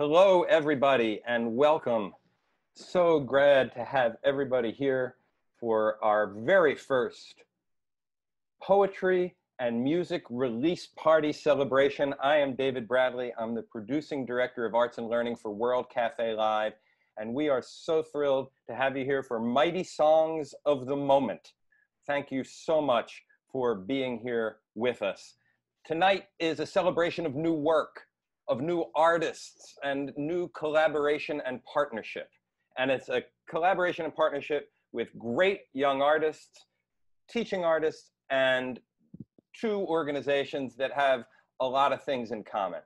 Hello, everybody, and welcome. So glad to have everybody here for our very first poetry and music release party celebration. I am David Bradley. I'm the producing director of arts and learning for World Cafe Live, and we are so thrilled to have you here for Mighty Songs of the Moment. Thank you so much for being here with us. Tonight is a celebration of new work, of new artists, and new collaboration and partnership. And it's a collaboration and partnership with great young artists, teaching artists, and two organizations that have a lot of things in common.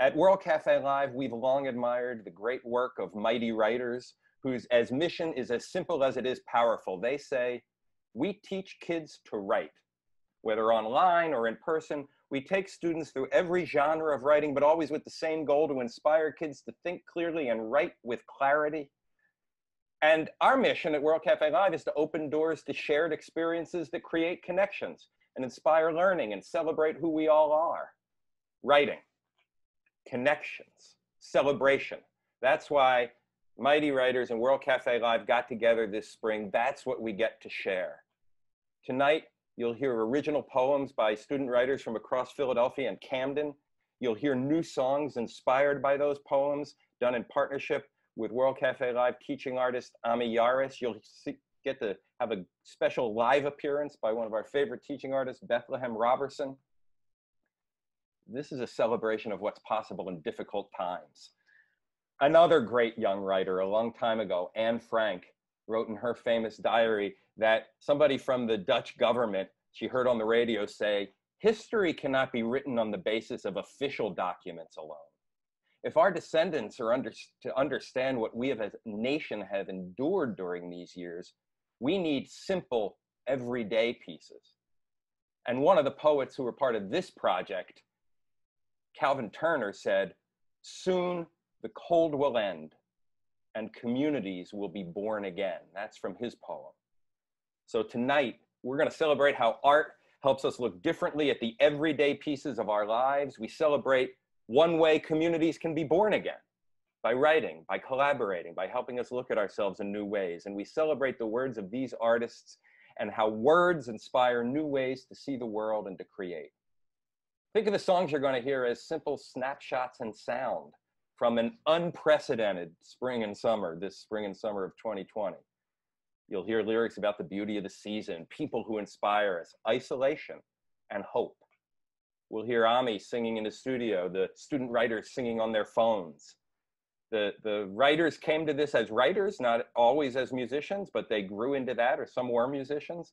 At World Cafe Live, we've long admired the great work of mighty writers whose as mission is as simple as it is powerful. They say, we teach kids to write, whether online or in person. We take students through every genre of writing, but always with the same goal to inspire kids to think clearly and write with clarity. And our mission at World Cafe Live is to open doors to shared experiences that create connections and inspire learning and celebrate who we all are. Writing, connections, celebration. That's why Mighty Writers and World Cafe Live got together this spring. That's what we get to share. Tonight, you'll hear original poems by student writers from across Philadelphia and Camden. You'll hear new songs inspired by those poems done in partnership with World Cafe Live teaching artist Ami Yares. You'll see, get to have a special live appearance by one of our favorite teaching artists, Bethlehem Robertson. This is a celebration of what's possible in difficult times. Another great young writer a long time ago, Anne Frank, wrote in her famous diary that somebody from the Dutch government, she heard on the radio say, history cannot be written on the basis of official documents alone. If our descendants are under, to understand what we as a nation have endured during these years, we need simple, everyday pieces. And one of the poets who were part of this project, Calvin Turner, said, Soon the cold will end and communities will be born again. That's from his poem. So tonight, we're going to celebrate how art helps us look differently at the everyday pieces of our lives. We celebrate one way communities can be born again by writing, by collaborating, by helping us look at ourselves in new ways. And we celebrate the words of these artists and how words inspire new ways to see the world and to create. Think of the songs you're going to hear as simple snapshots and sound from an unprecedented spring and summer, this spring and summer of 2020. You'll hear lyrics about the beauty of the season, people who inspire us, isolation, and hope. We'll hear Ami singing in the studio, the student writers singing on their phones, the, the writers came to this as writers, not always as musicians, but they grew into that, or some were musicians.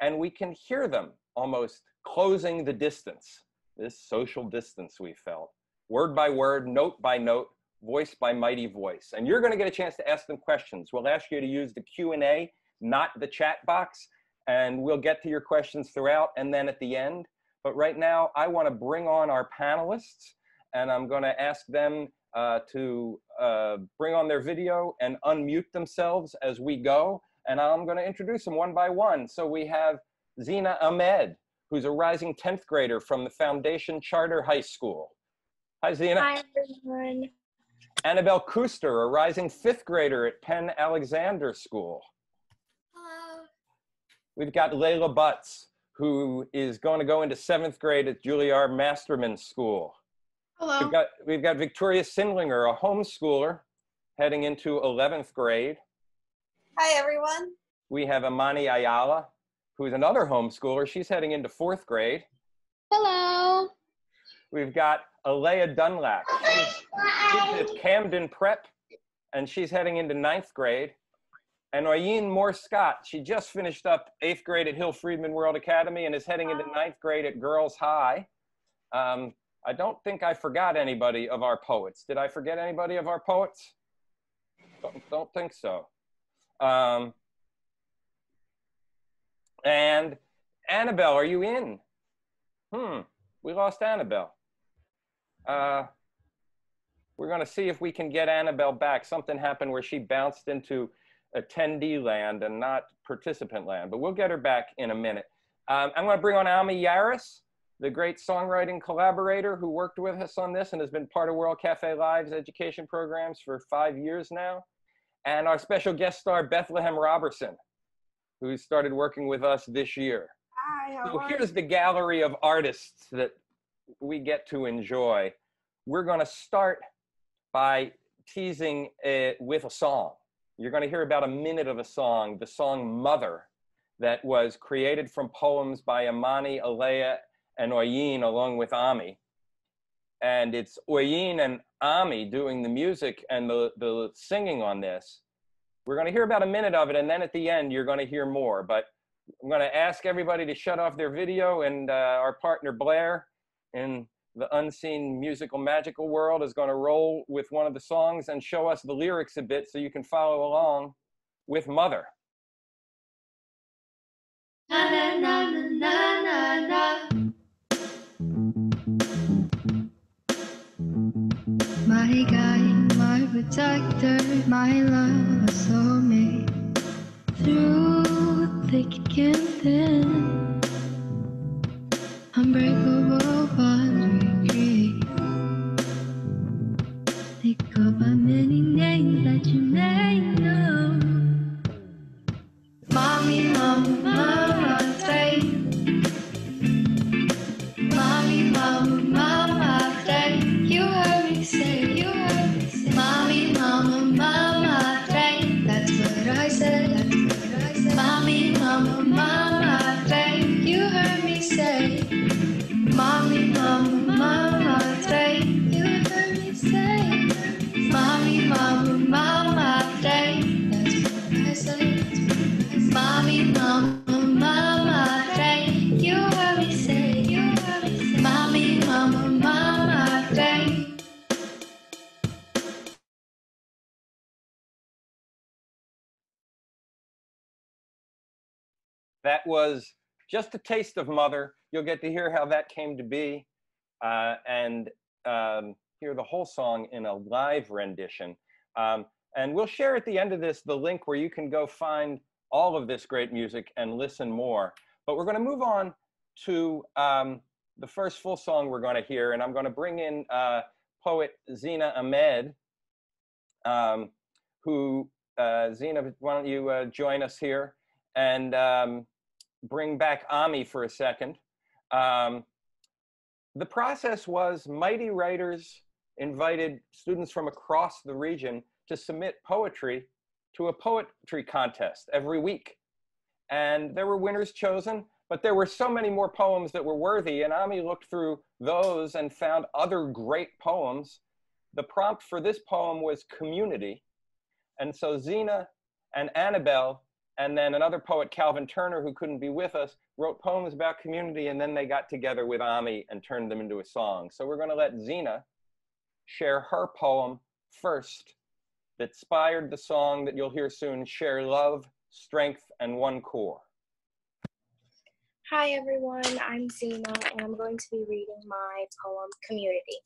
And we can hear them almost closing the distance, this social distance we felt, word by word, note by note, voice by mighty voice. And you're gonna get a chance to ask them questions. We'll ask you to use the Q&A, not the chat box, and we'll get to your questions throughout and then at the end. But right now, I wanna bring on our panelists and I'm gonna ask them uh, to uh, bring on their video and unmute themselves as we go. And I'm going to introduce them one by one. So we have Zina Ahmed, who's a rising 10th grader from the Foundation Charter High School. Hi, Zina. Hi, everyone. Annabelle Kuster, a rising fifth grader at Penn Alexander School. Hello. We've got Laila Butts, who is going to go into seventh grade at Julia R. Masterman School. Hello. We've got, we've got Victoria Sindlinger, a homeschooler, heading into 11th grade. Hi, everyone. We have Imani Ayala, who's another homeschooler. She's heading into fourth grade. Hello. We've got Alayah Dunlap. She's, at Camden Prep, and she's heading into ninth grade. And Oyin Moore Scott, she just finished up eighth grade at Hill-Freedman World Academy and is heading into ninth grade at Girls High. Um, I don't think I forgot anybody of our poets. Did I forget anybody of our poets? Don't, don't think so. Um, and Annabelle, are you in? Hmm, we lost Annabelle. Uh, we're going to see if we can get Annabelle back. Something happened where she bounced into attendee land and not participant land, but we'll get her back in a minute. Um, I'm going to bring on Ami Yares the great songwriting collaborator who worked with us on this and has been part of World Cafe Live's education programs for five years now. And our special guest star, Bethlehem Robertson, who started working with us this year. Hi, how So here's the gallery of artists that we get to enjoy. We're going to start by teasing it with a song. You're going to hear about a minute of a song, the song Mother, that was created from poems by Imani, Alayah, and Oyin, along with Ami. And it's Oyin and Ami doing the music and the, the singing on this. We're going to hear about a minute of it, and then at the end, you're going to hear more. But I'm going to ask everybody to shut off their video, and uh, our partner Blair in the unseen musical magical world is going to roll with one of the songs and show us the lyrics a bit so you can follow along with Mother. Na na na. My guide, my protector, my love, a soulmate. Through thick and thin, unbreakable many That was just a taste of Mother. You'll get to hear how that came to be uh, and um, hear the whole song in a live rendition. Um, and we'll share at the end of this the link where you can go find all of this great music and listen more. But we're going to move on to um, the first full song we're going to hear, and I'm going to bring in uh, poet Zina Ahmed, um, who, uh, Zina, why don't you uh, join us here and um, bring back Ami for a second. Um, the process was Mighty Writers invited students from across the region to submit poetry to a poetry contest every week. And there were winners chosen, but there were so many more poems that were worthy. And Ami looked through those and found other great poems. The prompt for this poem was community. And so Zina and Annabelle, and then another poet, Calvin Turner, who couldn't be with us, wrote poems about community. And then they got together with Ami and turned them into a song. So we're going to let Zina share her poem first that inspired the song that you'll hear soon Share Love, Strength, and One Core. Hi everyone, I'm Zina and I'm going to be reading my poem Community.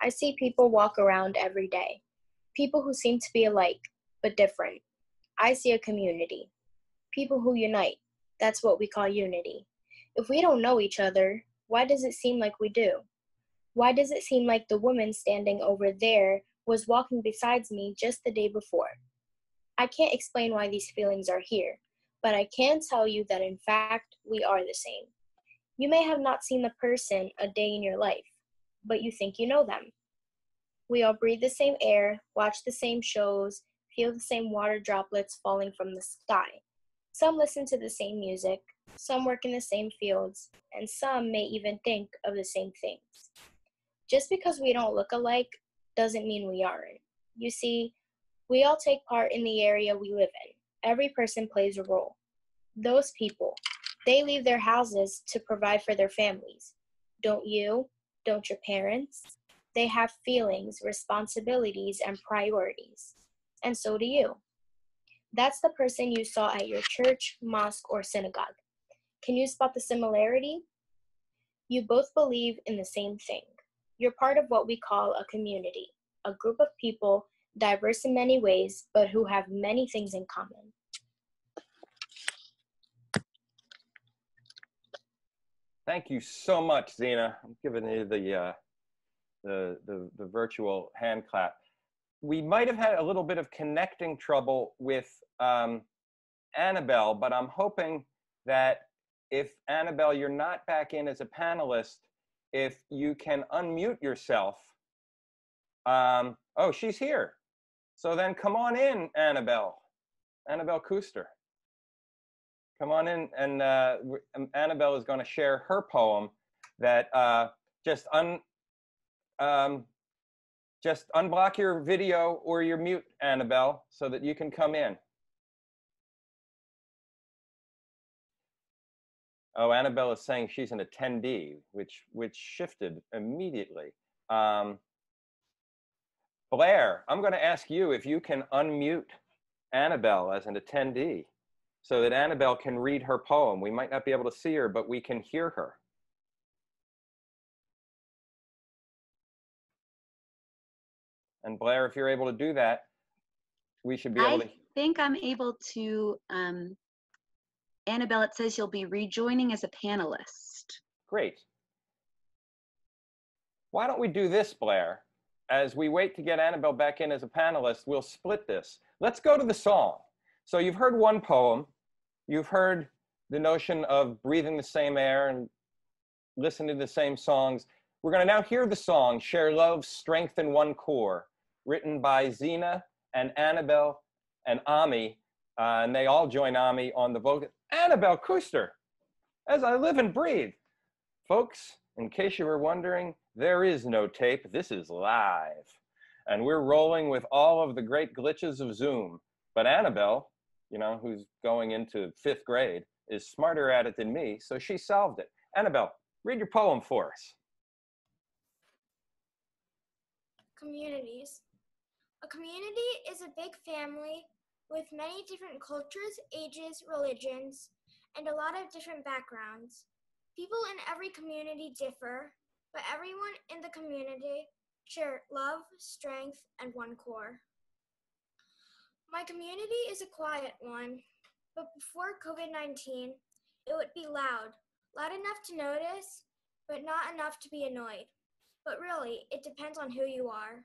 I see people walk around every day, people who seem to be alike but different. I see a community, people who unite. That's what we call unity. If we don't know each other, why does it seem like we do? Why does it seem like the woman standing over there was walking besides me just the day before? I can't explain why these feelings are here, but I can tell you that in fact we are the same. You may have not seen the person a day in your life, but you think you know them. We all breathe the same air, watch the same shows, feel the same water droplets falling from the sky. Some listen to the same music, some work in the same fields, and some may even think of the same things. Just because we don't look alike doesn't mean we aren't. You see, we all take part in the area we live in. Every person plays a role. Those people, they leave their houses to provide for their families. Don't you? Don't your parents? They have feelings, responsibilities, and priorities. And so do you. That's the person you saw at your church, mosque, or synagogue. Can you spot the similarity? You both believe in the same thing. You're part of what we call a community, a group of people diverse in many ways, but who have many things in common. Thank you so much, Zina. I'm giving you the, uh, the, the, the virtual hand clap. We might have had a little bit of connecting trouble with um, Annabelle, but I'm hoping that if Annabelle, you're not back in as a panelist, if you can unmute yourself. Um, oh, she's here. So then come on in, Annabelle. Annabelle Kuster. Come on in, and uh, um, Annabelle is going to share her poem that uh, just un, um, just unblock your video or your mute, Annabelle, so that you can come in. Oh, Annabelle is saying she's an attendee, which which shifted immediately. Um, Blair, I'm going to ask you if you can unmute Annabelle as an attendee so that Annabelle can read her poem. We might not be able to see her, but we can hear her. And Blair, if you're able to do that, we should be able I to. think I'm able to, um, Annabelle, it says you'll be rejoining as a panelist. Great. Why don't we do this, Blair? As we wait to get Annabelle back in as a panelist, we'll split this. Let's go to the song. So you've heard one poem. You've heard the notion of breathing the same air and listening to the same songs. We're going to now hear the song, Share Love, Strength in One Core, written by Zina and Annabelle and Ami. Uh, and they all join Ami on the vocal. Annabelle Kuster, as I live and breathe. Folks, in case you were wondering, there is no tape. This is live. And we're rolling with all of the great glitches of Zoom. But Annabelle, you know, who's going into fifth grade, is smarter at it than me, so she solved it. Annabelle, read your poem for us. Communities. A community is a big family with many different cultures, ages, religions, and a lot of different backgrounds. People in every community differ, but everyone in the community share love, strength, and one core. My community is a quiet one, but before COVID 19, it would be loud, loud enough to notice, but not enough to be annoyed. But really, it depends on who you are.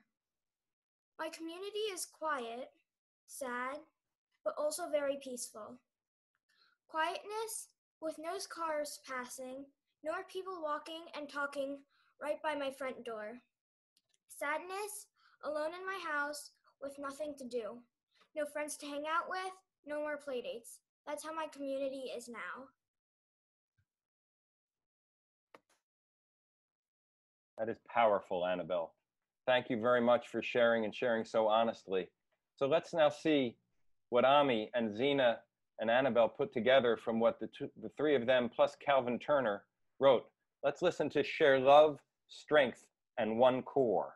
My community is quiet, sad, but also very peaceful. Quietness with no cars passing, nor people walking and talking right by my front door. Sadness, alone in my house with nothing to do. No friends to hang out with, no more playdates. That's how my community is now. That is powerful, Annabelle. Thank you very much for sharing and sharing so honestly. So let's now see what Ami and Zina and Annabelle put together from what the, two, the three of them plus Calvin Turner wrote. Let's listen to Share Love, Strength, and One Core.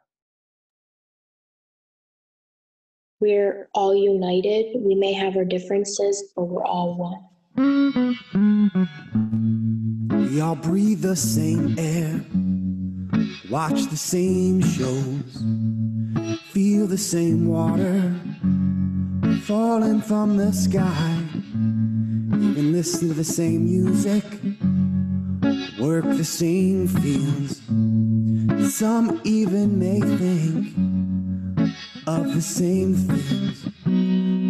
We're all united. We may have our differences, but we're all one. We all breathe the same air, watch the same shows, feel the same water falling from the sky, even listen to the same music, work the same fields. Some even may think of the same things.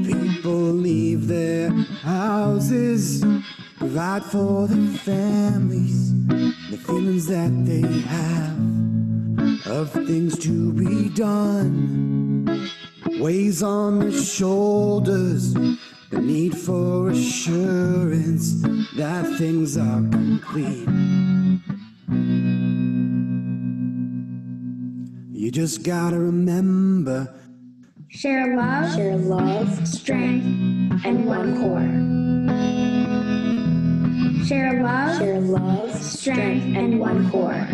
People leave their houses, provide for their families, the feelings that they have of things to be done weighs on the shoulders. The need for assurance that things are complete. You just gotta remember Share love, Share love, strength, and one core. Share love, share love, strength, and one core.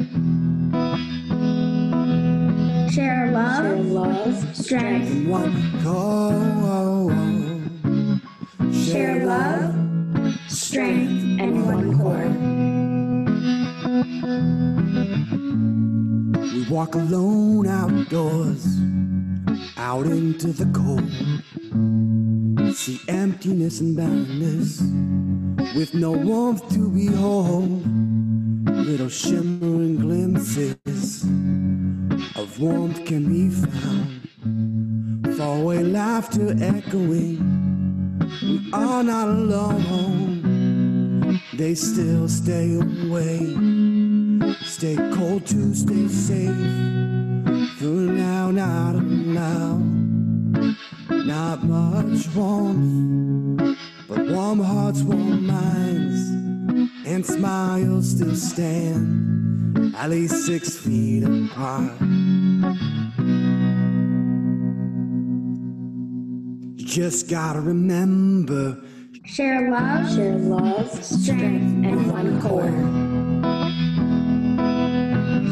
Share share love, love, strength, one call. share love, strength, and one core. We walk alone outdoors, out into the cold. See emptiness and barrenness, with no warmth to behold. little shimmering glimpses of warmth can be found. Faraway laughter echoing. We are not alone. They still stay away. Stay cold to stay safe. For now, not now. Not much warmth, but warm hearts, warm minds, and smiles still stand at least six feet apart. Just gotta remember Share love, share love, strength, and one core.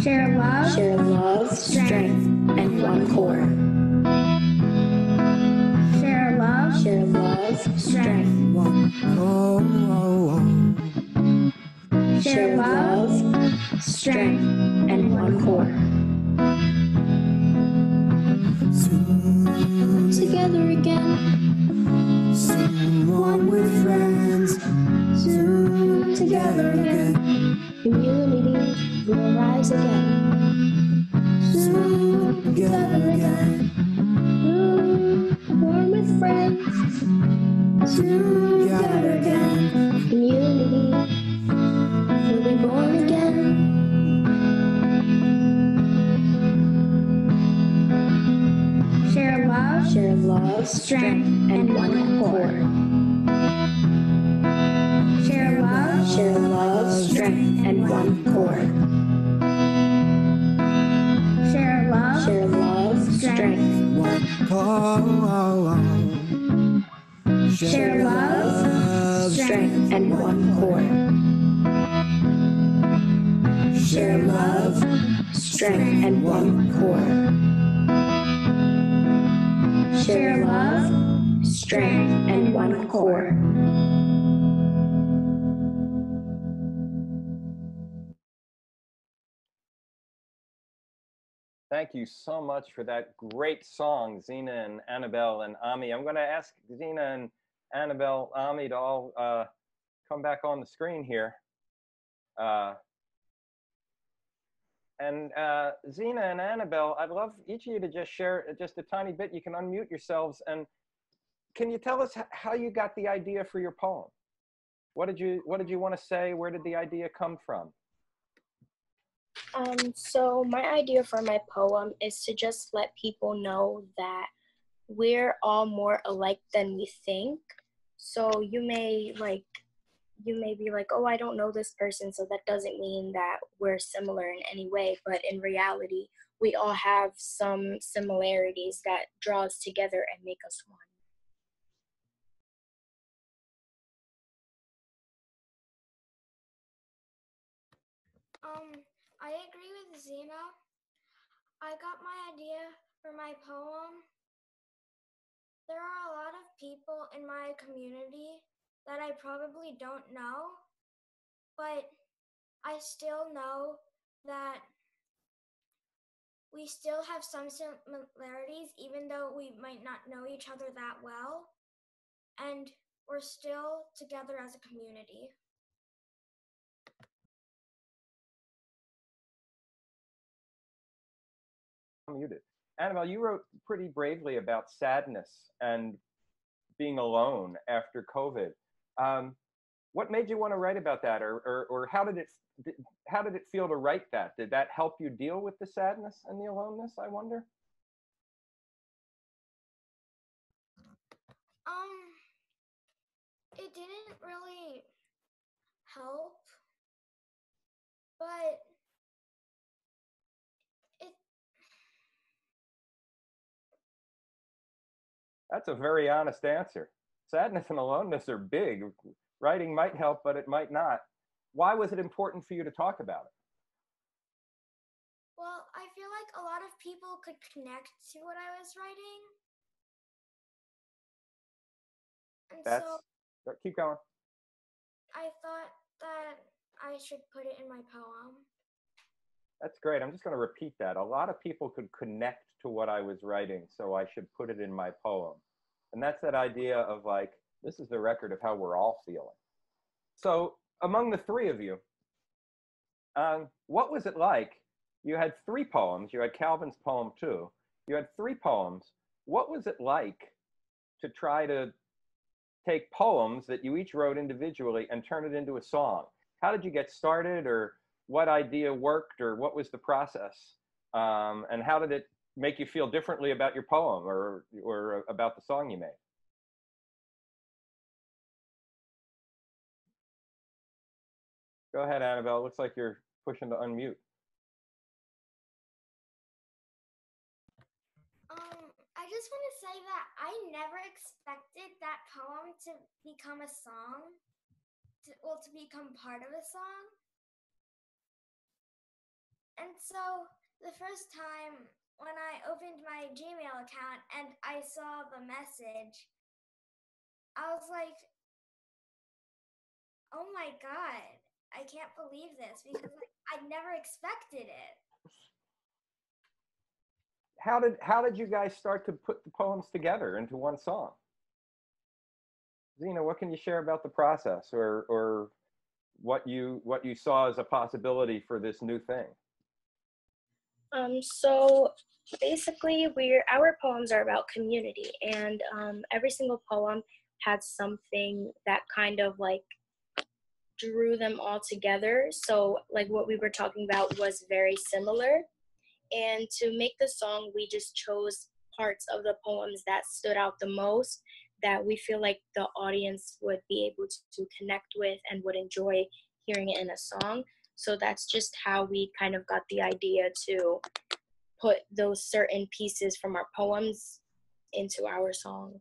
Share love, share love, strength, and one core. Share love, share love, strength. one. Oh. Share love, strength, and one core. Together again, soon, one with friends. soon together again. Community will rise again. Soon together again. Soon, warm with friends. Soon together strength, and one core. Share love, share love, strength, and one core. Share love, share love, strength. One. Oh. Share love, strength, and one core. Share love, strength, and one core. Strength, and one core. Thank you so much for that great song, Zina and Annabelle and Ami. I'm going to ask Zina and Annabelle, Ami to all uh, come back on the screen here. Uh, and uh, Zina and Annabelle, I'd love each of you to just share just a tiny bit. You can unmute yourselves. And can you tell us how you got the idea for your poem? What did you What did you want to say? Where did the idea come from? Um, so my idea for my poem is to just let people know that we're all more alike than we think. So you may like you may be like, "Oh, I don't know this person, so that doesn't mean that we're similar in any way." But in reality, we all have some similarities that draw us together and make us one. I agree with Zina. I got my idea for my poem. There are a lot of people in my community that I probably don't know, but I still know that we still have some similarities, even though we might not know each other that well. And we're still together as a community. Muted. Annabelle, you wrote pretty bravely about sadness and being alone after COVID. Um, what made you want to write about that, or, or, or how did it how did it feel to write that? Did that help you deal with the sadness and the aloneness? I wonder. Um, it didn't really help, but That's a very honest answer. Sadness and aloneness are big. Writing might help, but it might not. Why was it important for you to talk about it? well, I feel like a lot of people could connect to what I was writing. And That's so keep going. I thought that I should put it in my poem. That's great. I'm just going to repeat that. A lot of people could connect to what I was writing, so I should put it in my poem. And that's that idea of like, this is the record of how we're all feeling. So, among the three of you, um, what was it like? You had three poems. You had Calvin's poem too. You had three poems. What was it like to try to take poems that you each wrote individually and turn it into a song? How did you get started, or what idea worked, or what was the process? Um, and how did it make you feel differently about your poem or or about the song you made? Go ahead, Annabelle. Looks like you're pushing to unmute. Um, I just want to say that I never expected that poem to become a song, to, well, to become part of a song. And so the first time when I opened my Gmail account and I saw the message, I was like, oh my God, I can't believe this because like, I never expected it. How did how did you guys start to put the poems together into one song? Zina, what can you share about the process or or what you what you saw as a possibility for this new thing? Um, so basically, we're our poems are about community, and um, every single poem had something that kind of like drew them all together. So, like what we were talking about was very similar. And to make the song, we just chose parts of the poems that stood out the most that we feel like the audience would be able to connect with and would enjoy hearing it in a song. So that's just how we kind of got the idea to put those certain pieces from our poems into our song.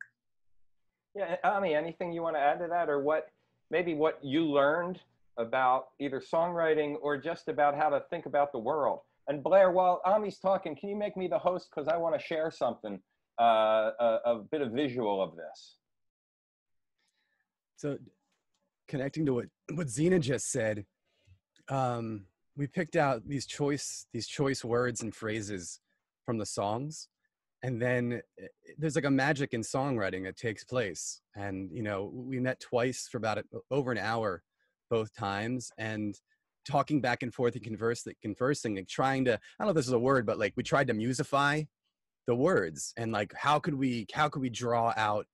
Yeah, Ami, anything you want to add to that, or what maybe what you learned about either songwriting or just about how to think about the world? And Blair, while Ami's talking, can you make me the host because I want to share something, uh, a, a bit of visual of this. So, connecting to what what Zina just said, um, we picked out these choice these choice words and phrases from the songs, and then eh, there's like a magic in songwriting that takes place. And you know, we met twice for about a, over an hour, both times, and talking back and forth and converse, conversing, like trying to I don't know if this is a word, but like we tried to musify the words. And like how could we how could we draw out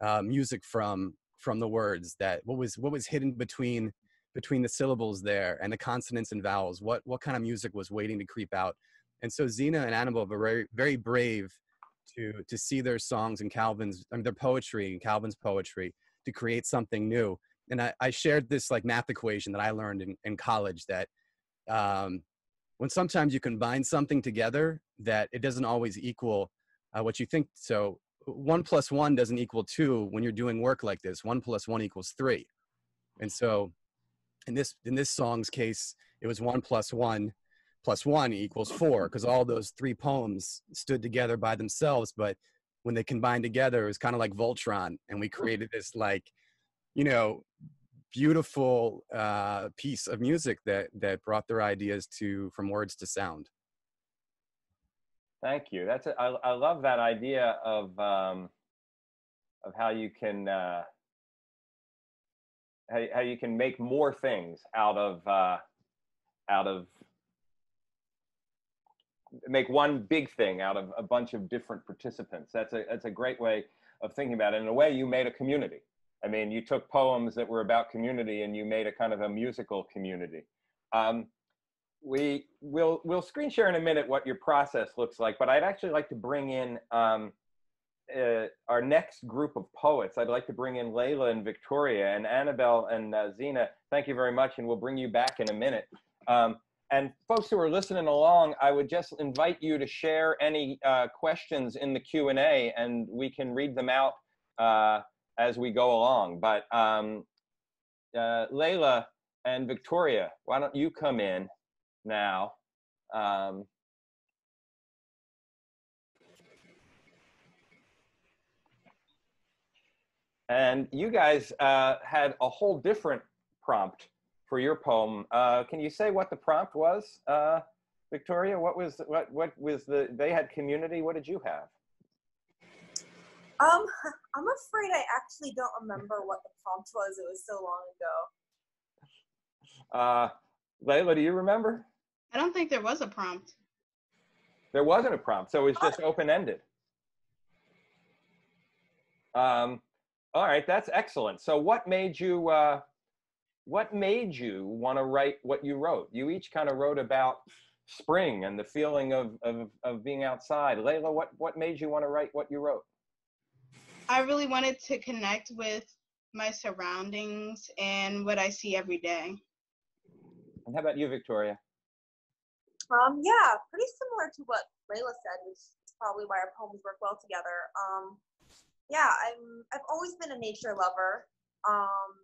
uh, music from from the words that what was what was hidden between between the syllables there and the consonants and vowels what what kind of music was waiting to creep out. And so Zina and Annabelle were very very brave to to see their songs and Calvin's I mean their poetry and Calvin's poetry to create something new. And I, I shared this like math equation that I learned in, in college that um, when sometimes you combine something together that it doesn't always equal uh, what you think. So one plus one doesn't equal two when you're doing work like this. One plus one equals three. And so in this in this song's case it was one plus one plus one equals four because all those three poems stood together by themselves but when they combined together it was kind of like voltron and we created this like you know beautiful uh, piece of music that that brought their ideas to from words to sound Thank you. That's a, I, I love that idea of um, of how you can uh, how, how you can make more things out of uh, out of make one big thing out of a bunch of different participants. That's a that's a great way of thinking about it. In a way, you made a community. I mean, you took poems that were about community and you made a kind of a musical community. Um, we will we'll screen share in a minute what your process looks like, but I'd actually like to bring in um, uh, our next group of poets. I'd like to bring in Laila and Victoria and Annabelle and uh, Zina. Thank you very much, and we'll bring you back in a minute. Um, and folks who are listening along, I would just invite you to share any uh, questions in the Q and A, and we can read them out uh, as we go along. But um, uh, Laila and Victoria, why don't you come in? now. Um, and you guys uh, had a whole different prompt for your poem. Uh, can you say what the prompt was, uh, Victoria? What was what what was the? They had community. What did you have? Um, I'm afraid I actually don't remember what the prompt was. It was so long ago. Uh, Laila, do you remember? I don't think there was a prompt. There wasn't a prompt, so it was just open ended. Um, all right, that's excellent. So, what made you? Uh, what made you want to write what you wrote? You each kind of wrote about spring and the feeling of, of, of being outside. Laila, what, what made you want to write what you wrote? I really wanted to connect with my surroundings and what I see every day. And how about you, Victoria? Um, yeah, pretty similar to what Laila said, which is probably why our poems work well together. Um, yeah, I'm I've always been a nature lover. Um,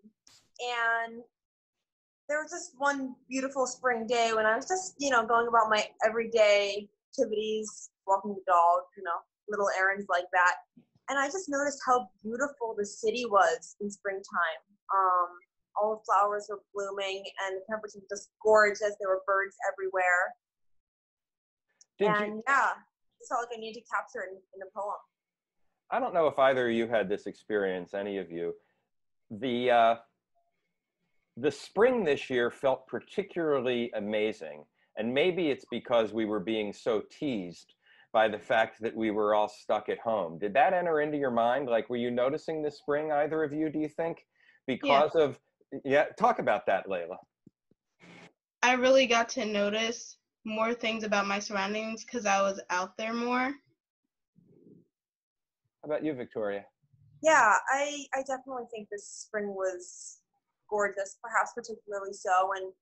and there was just one beautiful spring day when I was just, you know, going about my everyday activities, walking the dog, you know, little errands like that. And I just noticed how beautiful the city was in springtime. Um, all the flowers were blooming and the temperature was just gorgeous. There were birds everywhere. Did and you, yeah, it's felt like I need to capture it in, in a poem. I don't know if either of you had this experience, any of you. The, uh, the spring this year felt particularly amazing. And maybe it's because we were being so teased by the fact that we were all stuck at home. Did that enter into your mind? Like, were you noticing the spring, either of you, do you think? Because of, yeah, talk about that, Laila. I really got to notice more things about my surroundings because I was out there more. How about you, Victoria? Yeah, I, I definitely think this spring was gorgeous, perhaps particularly so. And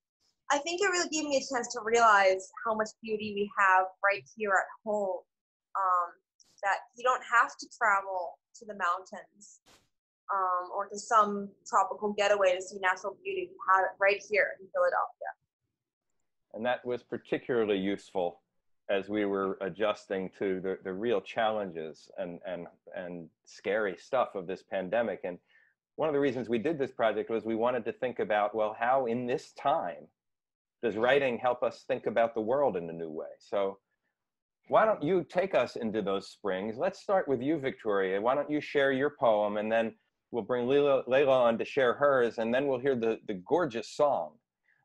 I think it really gave me a chance to realize how much beauty we have right here at home. Um, that you don't have to travel to the mountains um, or to some tropical getaway to see natural beauty. We have it right here in Philadelphia. And that was particularly useful as we were adjusting to the, the real challenges and, and, and scary stuff of this pandemic. And one of the reasons we did this project was we wanted to think about, well, how in this time does writing help us think about the world in a new way? So why don't you take us into those springs? Let's start with you, Victoria. Why don't you share your poem and then we'll bring Laila, Laila on to share hers and then we'll hear the, the gorgeous song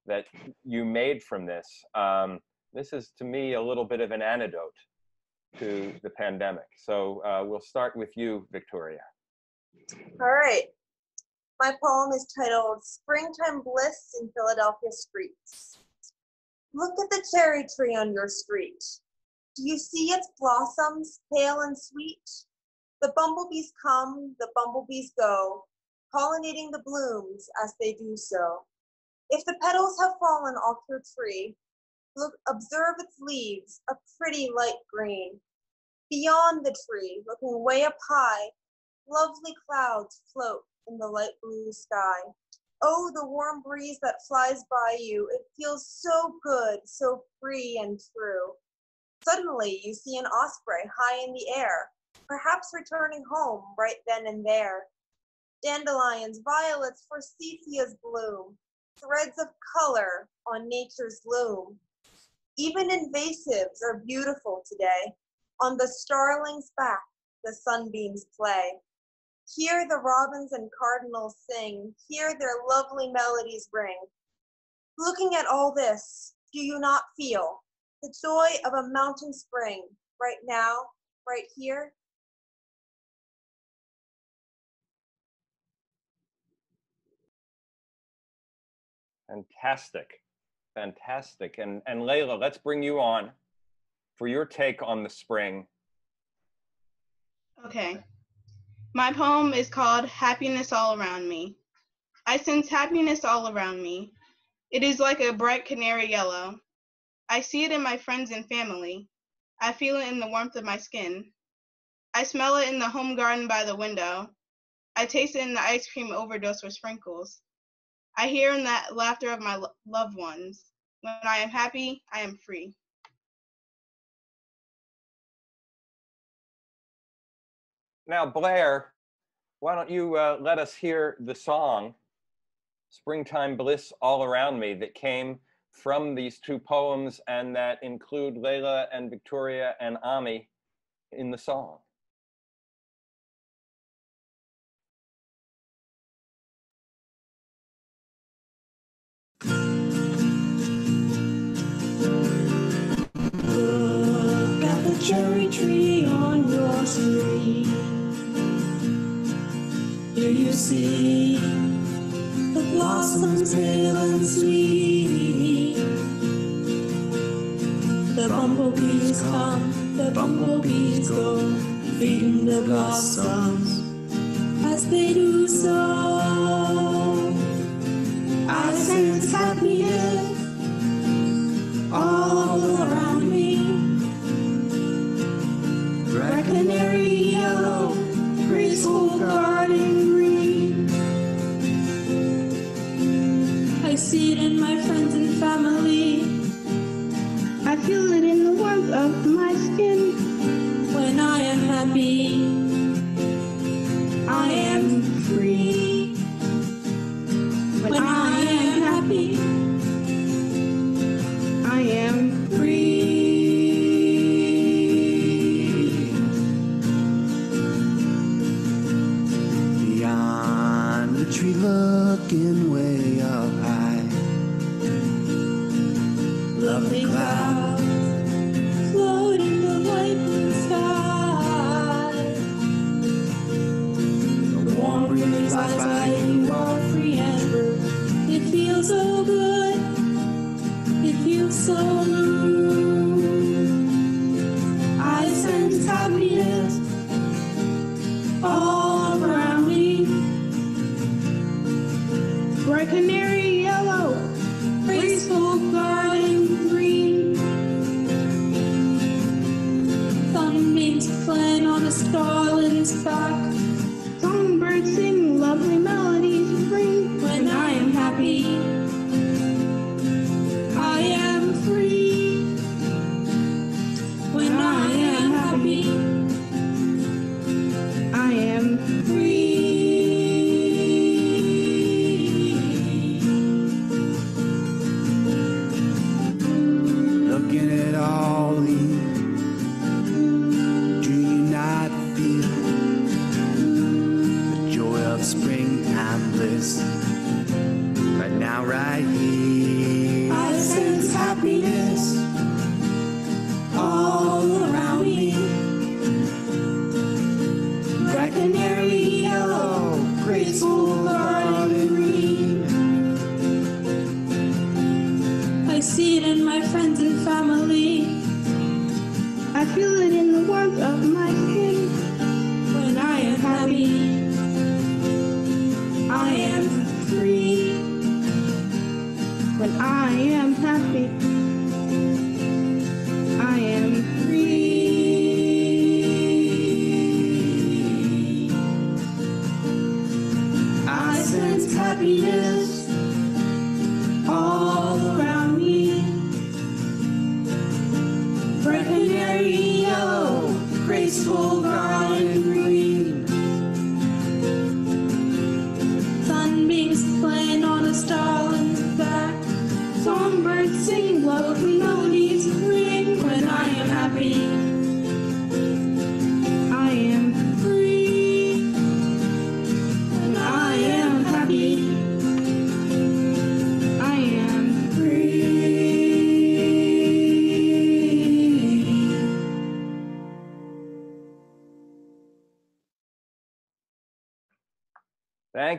that you made from this. Um, this is to me a little bit of an antidote to the pandemic. So uh, we'll start with you, Victoria. All right. My poem is titled Springtime Bliss in Philadelphia Streets. Look at the cherry tree on your street. Do you see its blossoms, pale and sweet? The bumblebees come, the bumblebees go, pollinating the blooms as they do so. If the petals have fallen off your tree, look, observe its leaves, a pretty light green. Beyond the tree, looking way up high, lovely clouds float in the light blue sky. Oh, the warm breeze that flies by you, it feels so good, so free and true. Suddenly, you see an osprey high in the air, perhaps returning home right then and there. Dandelions, violets, forsythias bloom, threads of color on nature's loom. Even invasives are beautiful today. On the starling's back, the sunbeams play. Hear the robins and cardinals sing, hear their lovely melodies ring. Looking at all this, do you not feel the joy of a mountain spring right now, right here? Fantastic. Fantastic. And, and Laila, let's bring you on for your take on the spring. Okay. My poem is called Happiness All Around Me. I sense happiness all around me. It is like a bright canary yellow. I see it in my friends and family. I feel it in the warmth of my skin. I smell it in the home garden by the window. I taste it in the ice cream overdose with sprinkles. I hear in that laughter of my lo- loved ones. When I am happy, I am free. Now, Blair, why don't you uh, let us hear the song Springtime Bliss All Around Me that came from these two poems and that include Laila and Victoria and Ami in the song. Cherry tree on your street. Do you see the blossoms pale and sweet? The bumblebees come, the bumblebees go, feeding the blossoms as they do so.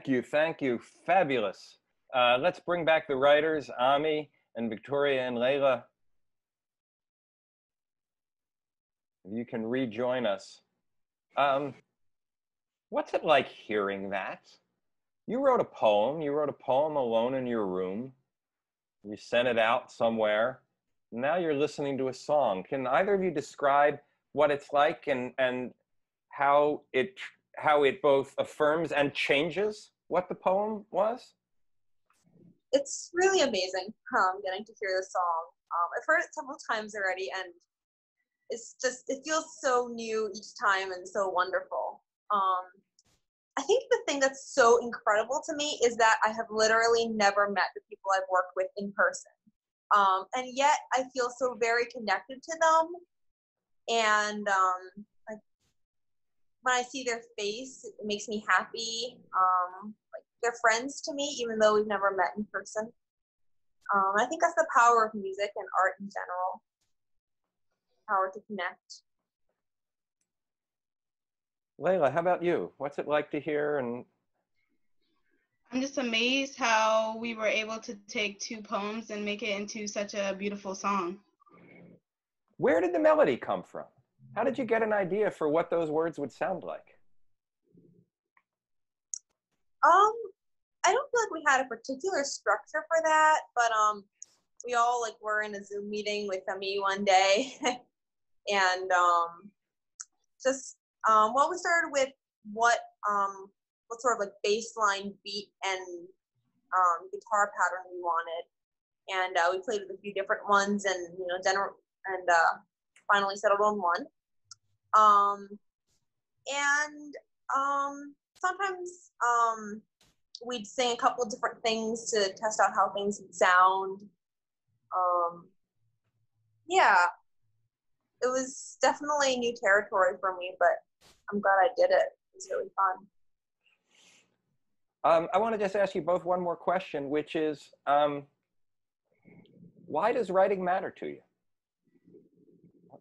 Thank you, thank you, fabulous. Uh, let's bring back the writers, Ami and Victoria and. If you can rejoin us. Um, what's it like hearing that? You wrote a poem. You wrote a poem alone in your room. You sent it out somewhere. Now you're listening to a song. Can either of you describe what it's like and and how it how it both affirms and changes what the poem was? It's really amazing um, getting to hear the song. Um, I've heard it several times already, and it's just it feels so new each time and so wonderful. Um, I think the thing that's so incredible to me is that I have literally never met the people I've worked with in person. Um, and yet I feel so very connected to them. And um, when I see their face, it makes me happy. Um, like they're friends to me, even though we've never met in person. Um, I think that's the power of music and art in general. Power to connect. Laila, how about you? What's it like to hear and I'm just amazed how we were able to take two poems and make it into such a beautiful song. where did the melody come from? How did you get an idea for what those words would sound like? Um, I don't feel like we had a particular structure for that, but um, we all like were in a Zoom meeting with me one day, and um, just um, well, we started with what um, what sort of like baseline beat and um, guitar pattern we wanted, and uh, we played with a few different ones, and you know, general, and uh, finally settled on one. Um, and um, sometimes um, we'd sing a couple different things to test out how things would sound. Um, yeah, it was definitely new territory for me, but I'm glad I did it. It was really fun. Um, I want to just ask you both one more question, which is, um, why does writing matter to you?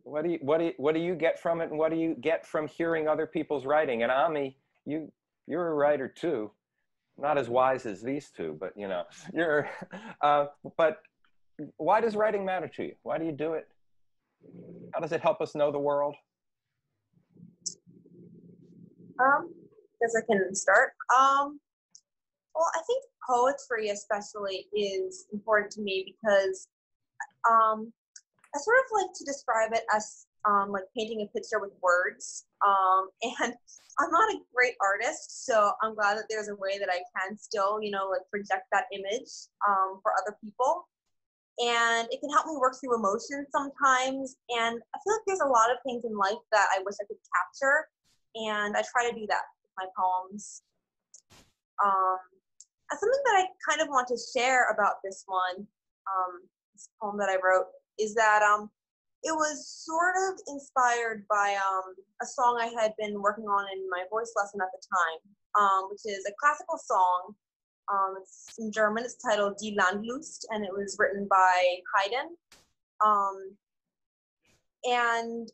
What do you what do you, what do you get from it, and what do you get from hearing other people's writing? And Ami, you you're a writer too, not as wise as these two, but you know you're. Uh, but why does writing matter to you? Why do you do it? How does it help us know the world? Um, guess I can start. Um, well, I think poetry especially is important to me because um, I sort of like to describe it as um, like painting a picture with words. Um, and I'm not a great artist, so I'm glad that there's a way that I can still, you know, like project that image um, for other people. And it can help me work through emotions sometimes. And I feel like there's a lot of things in life that I wish I could capture, and I try to do that with my poems. Um, something that I kind of want to share about this one, um, this poem that I wrote, is that um, it was sort of inspired by um, a song I had been working on in my voice lesson at the time, um, which is a classical song. Um, it's in German. It's titled Die Landlust, and it was written by Haydn. Um, and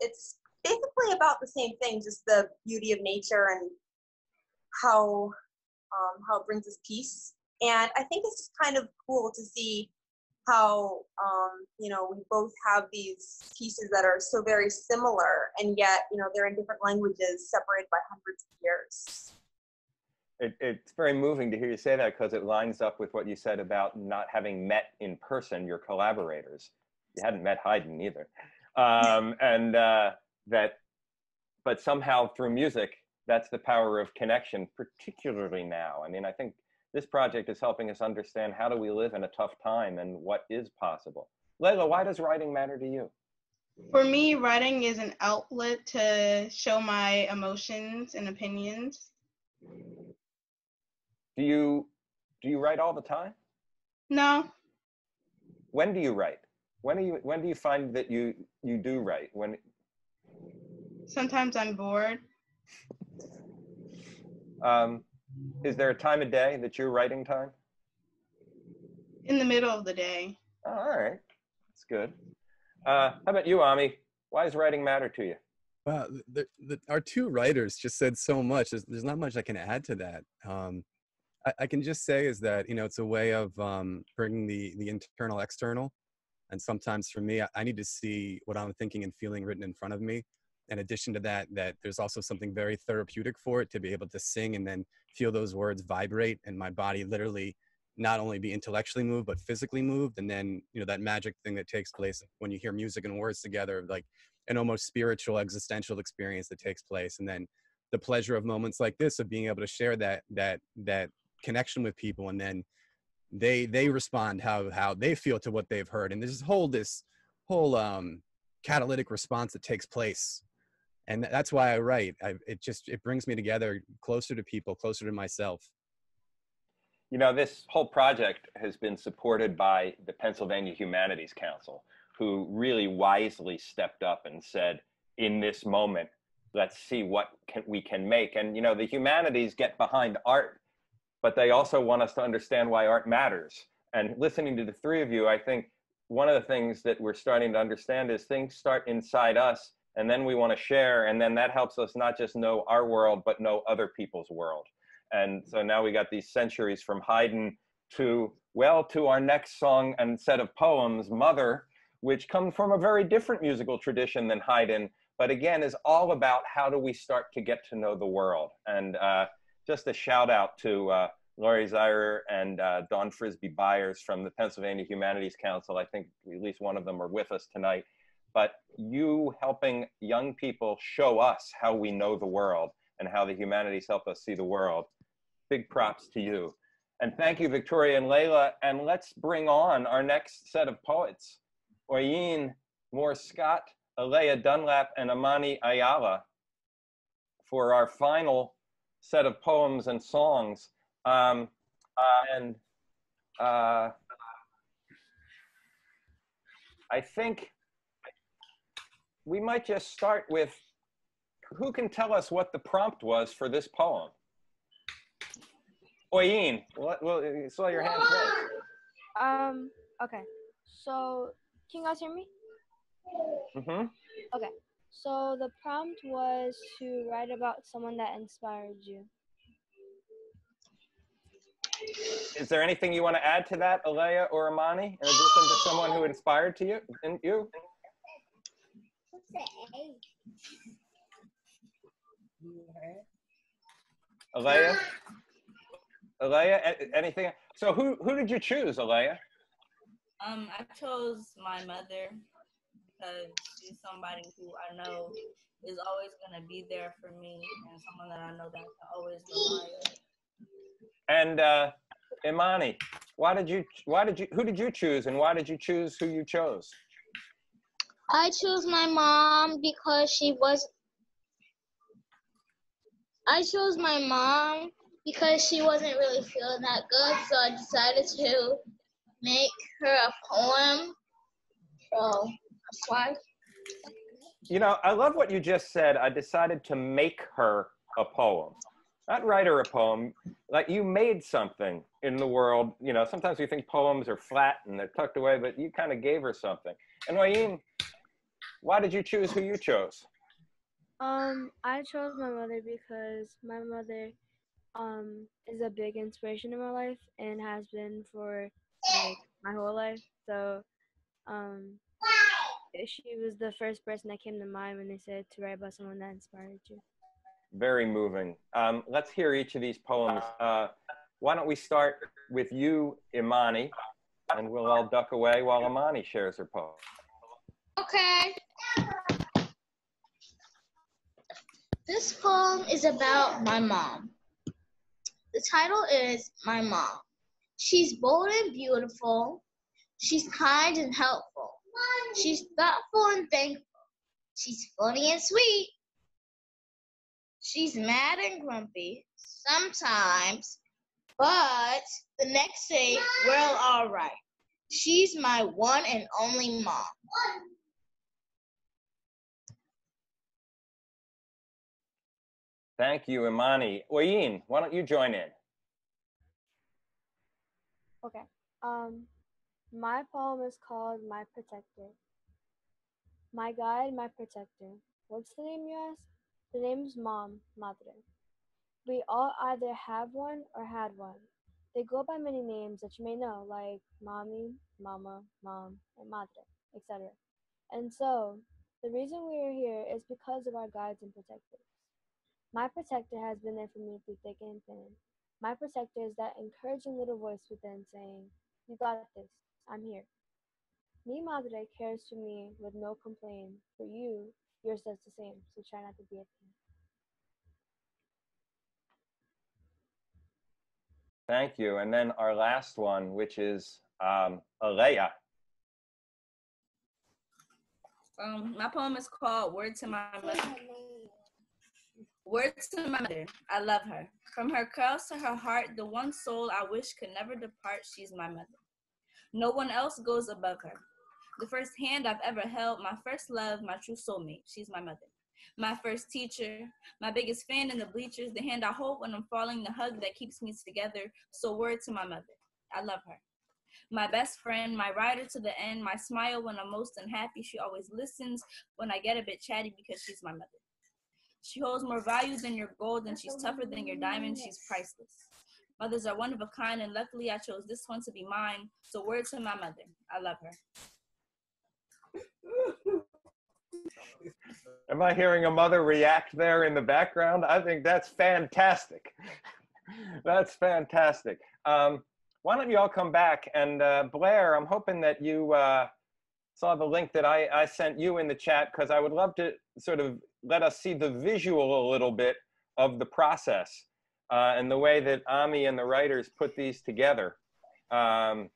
it's basically about the same thing, just the beauty of nature and how um, how it brings us peace. And I think it's just kind of cool to see how um, you know we both have these pieces that are so very similar, and yet you know they're in different languages, separated by hundreds of years. It, it's very moving to hear you say that because it lines up with what you said about not having met in person your collaborators. You hadn't met Haydn either, um, and uh, that, but somehow through music, that's the power of connection, particularly now. I mean, I think this project is helping us understand how do we live in a tough time and what is possible. Laila, why does writing matter to you? For me, writing is an outlet to show my emotions and opinions. Do you do you write all the time? No, When do you write? When do you when do you find that you you do write? When sometimes I'm bored. um, is there a time of day that you're writing time? In the middle of the day. Oh, all right, that's good. Uh, how about you, Ami? Why does writing matter to you? Wow, the, the, our two writers just said so much. There's, there's not much I can add to that. Um, I, I can just say is that you know it's a way of um, bringing the the internal external, and sometimes for me, I, I need to see what I'm thinking and feeling written in front of me. In addition to that, that there's also something very therapeutic for it to be able to sing and then feel those words vibrate and my body literally not only be intellectually moved but physically moved. And then you know that magic thing that takes place when you hear music and words together like an almost spiritual existential experience that takes place. And then the pleasure of moments like this of being able to share that that that connection with people and then they they respond how how they feel to what they've heard. And there's this whole this whole um catalytic response that takes place and that's why i write I, it just it brings me together closer to people closer to myself You know, this whole project has been supported by the Pennsylvania Humanities Council, who really wisely stepped up and said, in this moment, let's see what can, we can make. And, you know, the humanities get behind art, but they also want us to understand why art matters. And listening to the three of you, I think one of the things that we're starting to understand is things start inside us and then we want to share, and then that helps us not just know our world, but know other people's world. And so now we got these centuries from Haydn to, well, to our next song and set of poems, Mother, which come from a very different musical tradition than Haydn, but again is all about how do we start to get to know the world. And uh, just a shout out to uh, Laurie Zierer and uh, Dawn Frisbee Byers from the Pennsylvania Humanities Council. I think at least one of them are with us tonight. But you helping young people show us how we know the world and how the humanities help us see the world. Big props to you. And thank you, Victoria and Laila. And let's bring on our next set of poets, Oyin Moore Scott, Alayah Dunlap, and Imani Ayala for our final set of poems and songs. Um, uh, and uh, I think we might just start with who can tell us what the prompt was for this poem? Oyin, well, well, saw your hand raised. Um, okay. So, can you guys hear me? Mm-hmm. Okay. So, the prompt was to write about someone that inspired you. Is there anything you want to add to that, Alayah or Imani, in addition to someone who inspired to you? In you? Alayah? Alayah, anything? So who who did you choose, Alayah? Um, I chose my mother because she's somebody who I know is always gonna be there for me and someone that I know that I can always rely on. And uh, Imani, why did you why did you who did you choose and why did you choose who you chose? I chose my mom because she was. I chose my mom because she wasn't really feeling that good, so I decided to make her a poem. So that's why. You know, I love what you just said. I decided to make her a poem. Not write her a poem. Like you made something in the world. You know, sometimes we think poems are flat and they're tucked away, but you kind of gave her something. And Oyin, why did you choose who you chose? Um, I chose my mother because my mother um is a big inspiration in my life and has been for like my whole life. So um she was the first person that came to mind when they said to write about someone that inspired you. Very moving. Um, let's hear each of these poems. Uh, why don't we start with you, Imani, and we'll all duck away while Imani shares her poem. Okay. This poem is about my mom. The title is My Mom. She's bold and beautiful. She's kind and helpful. She's thoughtful and thankful. She's funny and sweet. She's mad and grumpy sometimes, but the next day we're all right. She's my one and only mom. Thank you, Imani. Oyin, why don't you join in? Okay. Um, my poem is called My Protector. My guide, my protector. What's the name you ask? The name's Mom, Madre. We all either have one or had one. They go by many names that you may know, like Mommy, Mama, Mom, and Madre, etc. And so, the reason we are here is because of our guides and protectors. My protector has been there for me through thick and thin. My protector is that encouraging little voice within saying, You got this, I'm here. Mi madre cares for me with no complaint. For you, yours does the same, so try not to be a pain. Thank you. And then our last one, which is um, Alayah. Um, my poem is called Word to My Mother. Word to my mother, I love her. From her curls to her heart, the one soul I wish could never depart, she's my mother. No one else goes above her. The first hand I've ever held, my first love, my true soulmate, she's my mother. My first teacher, my biggest fan in the bleachers, the hand I hold when I'm falling, the hug that keeps me together. So, word to my mother, I love her. My best friend, my rider to the end, my smile when I'm most unhappy. She always listens when I get a bit chatty because she's my mother. She holds more value than your gold and she's tougher than your diamond. She's priceless. Mothers are one of a kind, and luckily I chose this one to be mine. So, word to my mother. I love her. Am I hearing a mother react there in the background? I think that's fantastic. that's fantastic. Um, why don't you all come back? And uh, Blair, I'm hoping that you uh, saw the link that I, I sent you in the chat because I would love to sort of let us see the visual a little bit of the process uh, and the way that Ami and the writers put these together. Um,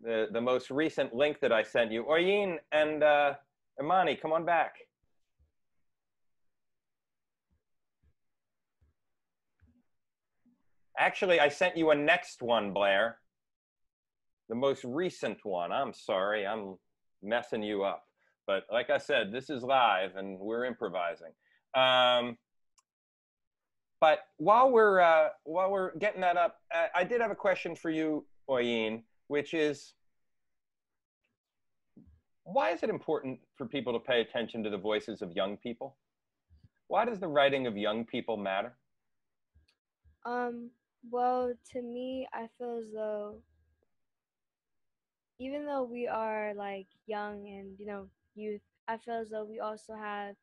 the, the most recent link that I sent you. Oyin and uh, Imani, come on back. Actually, I sent you a next one, Blair. The most recent one. I'm sorry, I'm messing you up. But like I said, this is live and we're improvising. Um, but while we're uh, while we're getting that up, I, I did have a question for you, Oyin, which is why is it important for people to pay attention to the voices of young people? Why does the writing of young people matter? Um, well, to me, I feel as though even though we are like young and you know youth, I feel as though we also have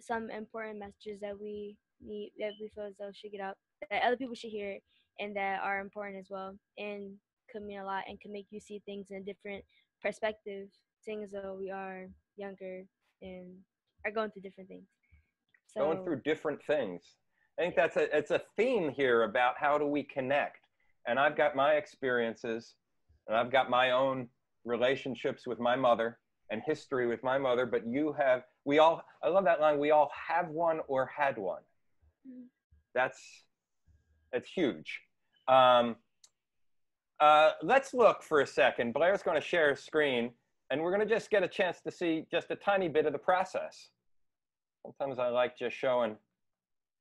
some important messages that we need that we feel as though should get out that other people should hear and that are important as well and could mean a lot and can make you see things in a different perspective, seeing as though we are younger and are going through different things. So, Going through different things. I think that's a it's a theme here about how do we connect. And I've got my experiences and I've got my own relationships with my mother and history with my mother, but you have we all I love that line, we all have one or had one. That's that's huge. Um, uh, let's look for a second. Blair's going to share a screen, and we're going to just get a chance to see just a tiny bit of the process. Sometimes I like just showing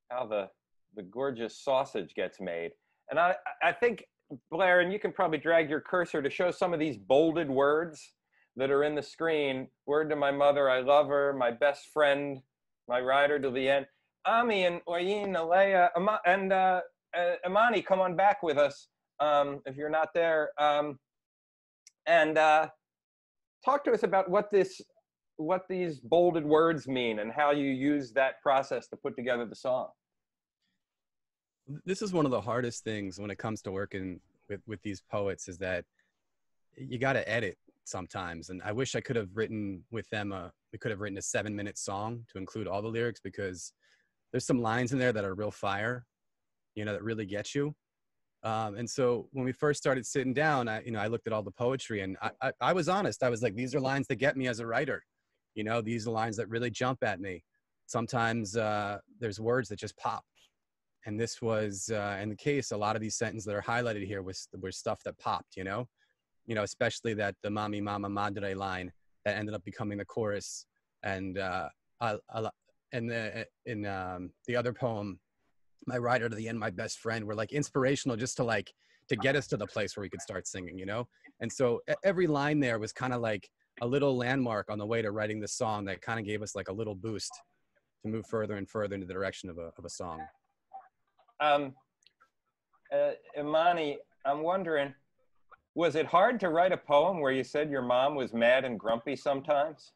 how the the gorgeous sausage gets made, and I I think Blair, and you can probably drag your cursor to show some of these bolded words that are in the screen. Word to my mother, I love her. My best friend, my rider to the end. Ami and Oyin, Alayah, and uh, uh, Imani, come on back with us um, if you're not there. Um, and uh, talk to us about what this, what these bolded words mean, and how you use that process to put together the song. this is one of the hardest things when it comes to working with with these poets is that you got to edit sometimes and i wish i could have written with them a we could have written a seven minute song to include all the lyrics because there's some lines in there that are real fire you know that really get you. Um, and so when we first started sitting down i you know i looked at all the poetry and I, I i was honest. I was like these are lines that get me as a writer. You know these are lines that really jump at me. Sometimes uh, there's words that just pop. And this was uh, in the case a lot of these sentences that are highlighted here was were stuff that popped you know you know especially that the mami mama madre line that ended up becoming the chorus. And uh I, I, and the in um the other poem my rider to the end my best friend were like inspirational just to like to get us to the place where we could start singing you know? And so every line there was kind of like a little landmark on the way to writing the song that kind of gave us like a little boost to move further and further into the direction of a, of a song. Um, uh, Imani, I'm wondering, was it hard to write a poem where you said your mom was mad and grumpy sometimes?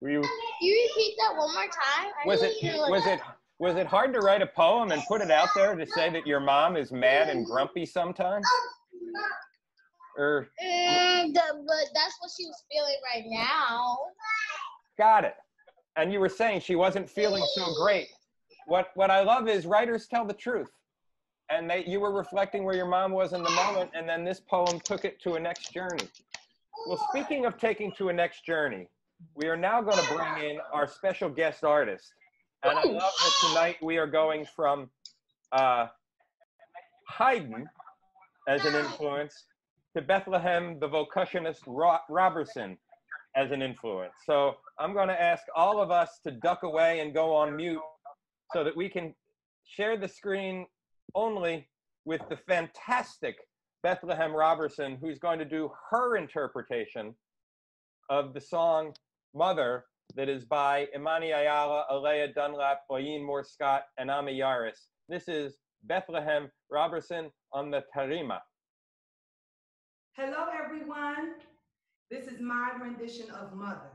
Were you, Can you repeat that one more time? I was it was it was it hard to write a poem and put it out there to say that your mom is mad and grumpy sometimes? Or Mm, the- but that's what she was feeling right now. got it. And you were saying she wasn't feeling so great. What what I love is writers tell the truth. And they you were reflecting where your mom was in the moment and then this poem took it to a next journey. Well, speaking of taking to a next journey, we are now going to bring in our special guest artist. And I love that tonight we are going from uh, Haydn as an influence to Bethlehem, the vocationist Ro- Robertson as an influence. So I'm going to ask all of us to duck away and go on mute so that we can share the screen only with the fantastic Bethlehem Robertson, who's going to do her interpretation of the song Mother that is by Imani Ayala, Alayah Dunlap, Oyin Moore Scott, and Ami Yares. This is Bethlehem Robertson on the Tarima. Hello, everyone. This is my rendition of Mother.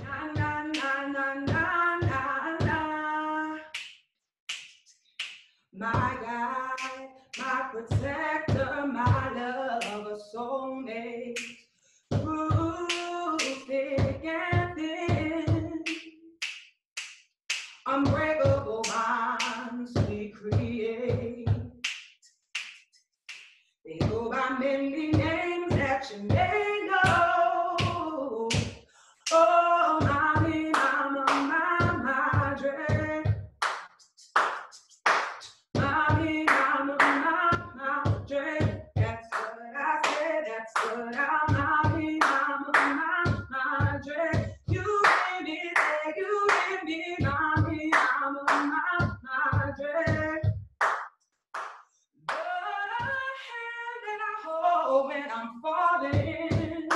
Na, na, na, na. My guide, my protector, my love, a soulmate, through thick and thin. Unbreakable When I'm falling,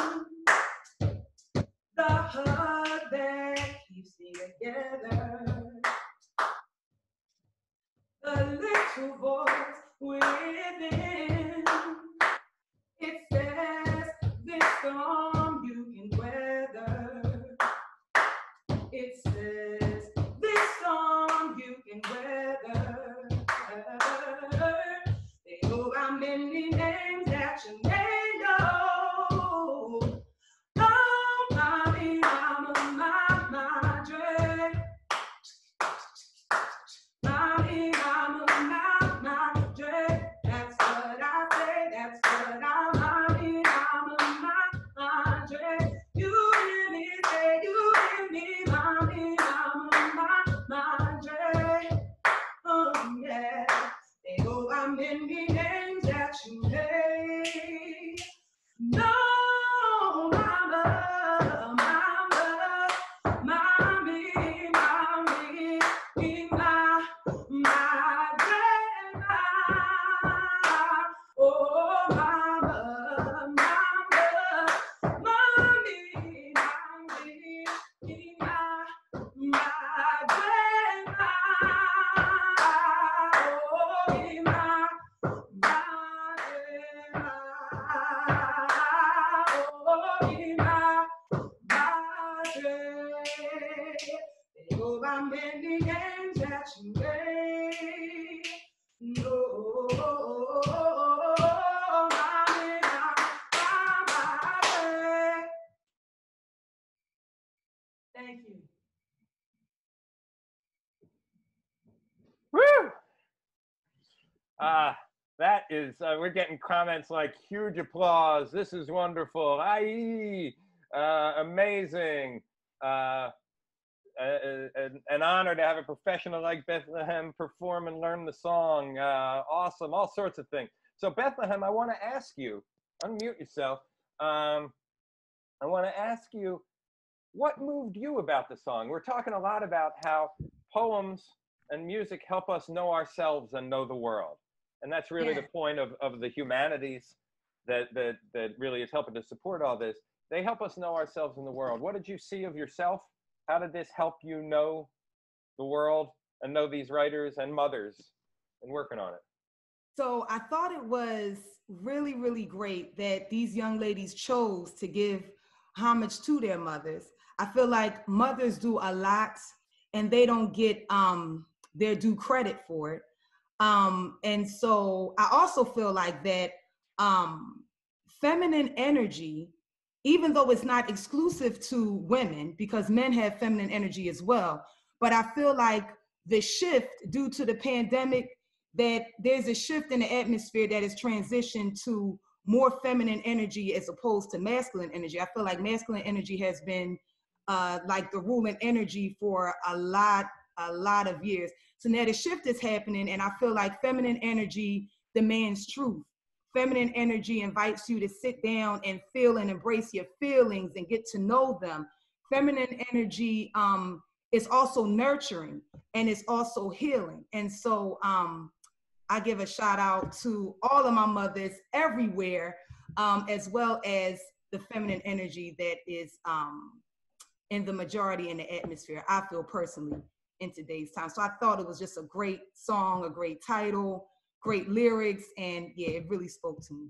the hug that keeps me together, Ah, that is, uh, we're getting comments like huge applause. This is wonderful. Aye, uh, amazing. Uh, uh, an, an honor to have a professional like Bethlehem perform and learn the song. Uh, awesome, all sorts of things. So, Bethlehem, I want to ask you, unmute yourself. Um, I want to ask you, what moved you about the song? We're talking a lot about how poems and music help us know ourselves and know the world. And that's really Yeah. the point of, of the humanities that, that, that really is helping to support all this. They help us know ourselves in the world. What did you see of yourself? How did this help you know the world and know these writers and mothers and working on it? So I thought it was really, really great that these young ladies chose to give homage to their mothers. I feel like mothers do a lot and they don't get um, their due credit for it. Um, and so I also feel like that um, feminine energy, even though it's not exclusive to women, because men have feminine energy as well, but I feel like the shift due to the pandemic that there's a shift in the atmosphere that has transitioned to more feminine energy as opposed to masculine energy. I feel like masculine energy has been uh, like the ruling energy for a lot, a lot of years. So now the shift is happening, and I feel like feminine energy demands truth. Feminine energy invites you to sit down and feel and embrace your feelings and get to know them. Feminine energy um, is also nurturing and it's also healing. And so um, I give a shout out to all of my mothers everywhere, um, as well as the feminine energy that is um, in the majority in the atmosphere. I feel personally in today's time. So I thought it was just a great song, a great title, great lyrics, and yeah, it really spoke to me.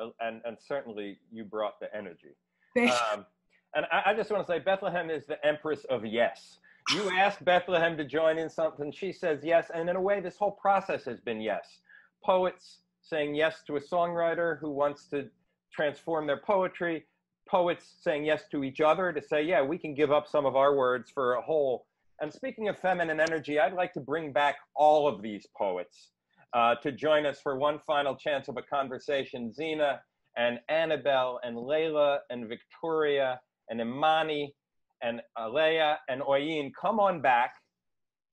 Uh, and and certainly you brought the energy. Thank you. Um, and I, I just want to say Bethlehem is the empress of yes. You ask Bethlehem to join in something, she says yes, and in a way, this whole process has been yes. Poets saying yes to a songwriter who wants to transform their poetry. Poets saying yes to each other to say, yeah, we can give up some of our words for a whole. And speaking of feminine energy, I'd like to bring back all of these poets uh, to join us for one final chance of a conversation. Zina and Annabelle and Laila and Victoria and Imani and Alayah and Oyin, come on back.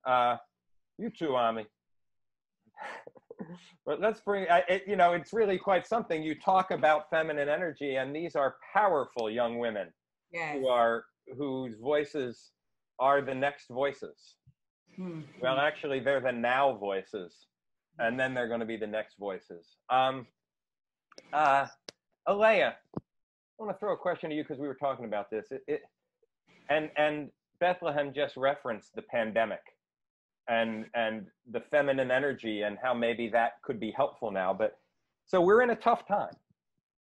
Uh, you too, Ami. but let's bring, I, it, you know, it's really quite something. You talk about feminine energy, and these are powerful young women Yes. who are whose voices are the next voices. Hmm. Well, actually, they're the now voices, and then they're going to be the next voices. Um, uh, Alayah, I want to throw a question to you because we were talking about this. It, it, and and Bethlehem just referenced the pandemic, and and the feminine energy and how maybe that could be helpful now. But so we're in a tough time.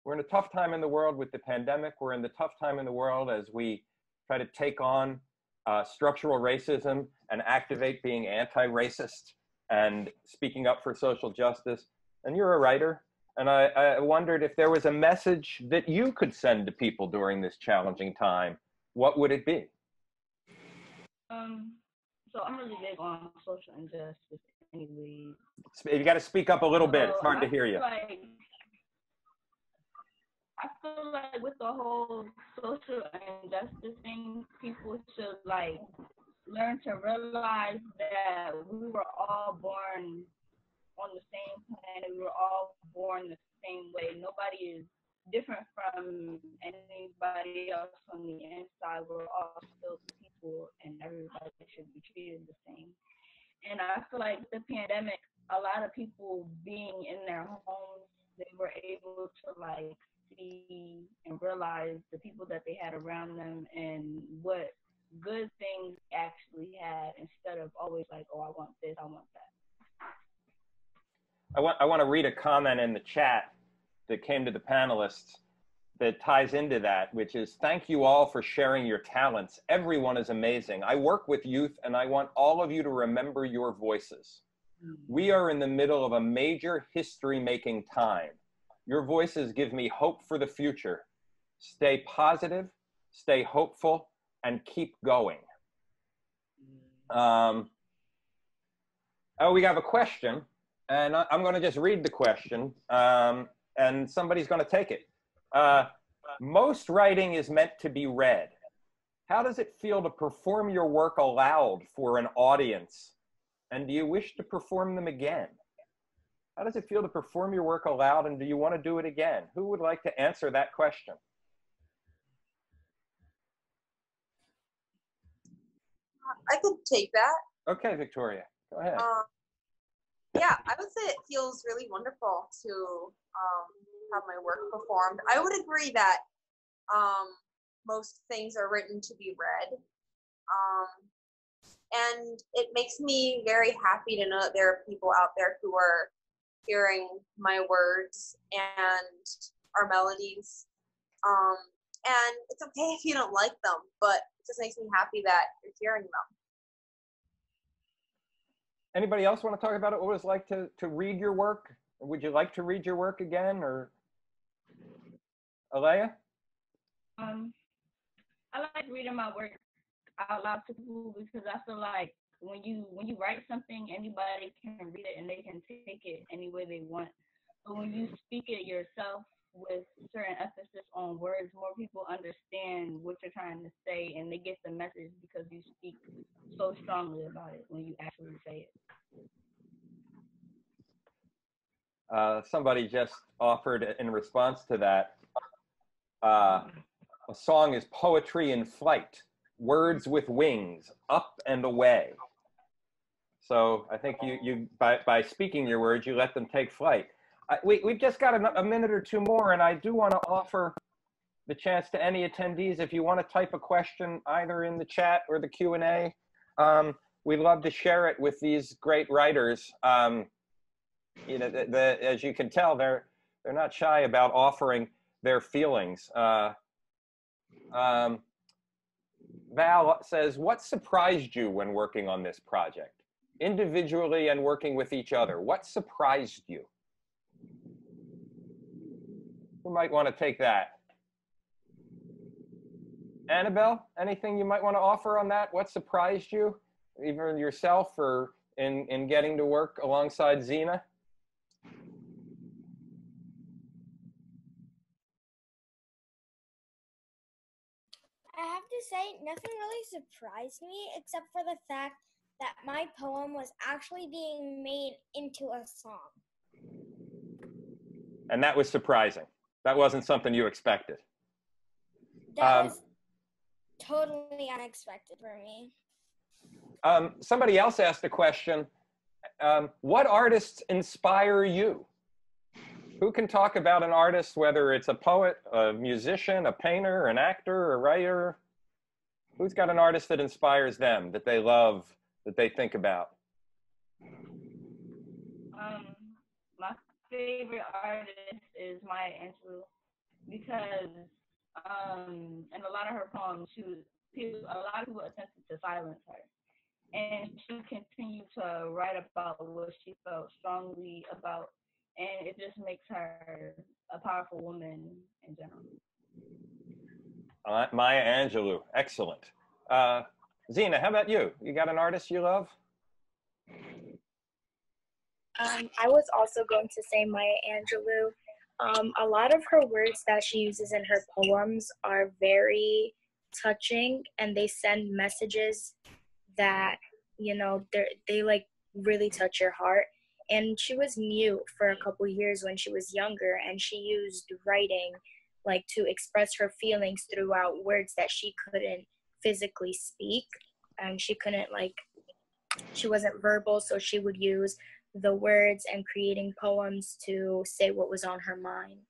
We're in a tough time in the world with the pandemic. We're in the tough time in the world as we try to take on uh, structural racism and activate being anti-racist and speaking up for social justice. And you're a writer, and I, I wondered if there was a message that you could send to people during this challenging time. What would it be? Um, so I'm really big on social injustice anyway. You got to speak up a little bit. It's hard to hear you. Like, I feel like with the whole social injustice thing, people should like learn to realize that we were all born on the same planet. We were all born the same way. Nobody is different from anybody else on the inside. We're all still people, and everybody should be treated the same. And I feel like the pandemic, a lot of people being in their homes, they were able to like see and realize the people that they had around them and what good things actually had instead of always like, oh, I want this, I want that. I want, I want to read a comment in the chat that came to the panelists that ties into that, which is thank you all for sharing your talents. Everyone is amazing. I work with youth and I want all of you to remember your voices. Hmm. We are in the middle of a major history making time. Your voices give me hope for the future. Stay positive, stay hopeful, and keep going. Um, oh, we have a question, and I- I'm going to just read the question, um, and somebody's going to take it. Uh, most writing is meant to be read. How does it feel to perform your work aloud for an audience? And do you wish to perform them again? How does it feel to perform your work aloud, and do you want to do it again? Who would like to answer that question? I could take that. Okay, Victoria, go ahead. Um, yeah, I would say it feels really wonderful to um, have my work performed. I would agree that um, most things are written to be read. Um, and it makes me very happy to know that there are people out there who are hearing my words and our melodies. Um, and it's okay if you don't like them, but it just makes me happy that you're hearing them. Anybody else want to talk about it? What it was like to, to read your work? Would you like to read your work again, or Alayah? Um, I like reading my work out loud to people because I feel like when you when you write something, anybody can read it and they can take it any way they want. But when you speak it yourself with certain emphasis on words, more people understand what you're trying to say and they get the message because you speak so strongly about it when you actually say it. Uh, somebody just offered in response to that. Uh, a song is poetry in flight, words with wings, up and away. So I think you, you by, by speaking your words, you let them take flight. I, we, we've just got a, a minute or two more, and I do want to offer the chance to any attendees, if you want to type a question either in the chat or the Q&A, um, we'd love to share it with these great writers. Um, you know, the, the, as you can tell, they're, they're not shy about offering their feelings. Uh, um, Val says, what surprised you when working on this project? Individually and working with each other, what surprised you? Who might want to take that? Annabelle, anything you might want to offer on that? What surprised you, either yourself or in, in getting to work alongside Zina? I have to say, nothing really surprised me except for the fact that my poem was actually being made into a song. And that was surprising. That wasn't something you expected. That Um, was totally unexpected for me. Um, somebody else asked a question. Um, what artists inspire you? Who can talk about an artist, whether it's a poet, a musician, a painter, an actor, a writer? Who's got an artist that inspires them, that they love, that they think about? Um, my favorite artist is Maya Angelou because um, in a lot of her poems, she was people, a lot of people attempted to silence her, and she continued to write about what she felt strongly about, and it just makes her a powerful woman in general. Uh, Maya Angelou, excellent. Uh, Zina, how about you? You got an artist you love? Um, I was also going to say Maya Angelou. Um, a lot of her words that she uses in her poems are very touching and they send messages that, you know, they they like really touch your heart. And she was mute for a couple years when she was younger and she used writing like to express her feelings throughout words that she couldn't physically speak. And she couldn't like she wasn't verbal, so she would use the words and creating poems to say what was on her mind.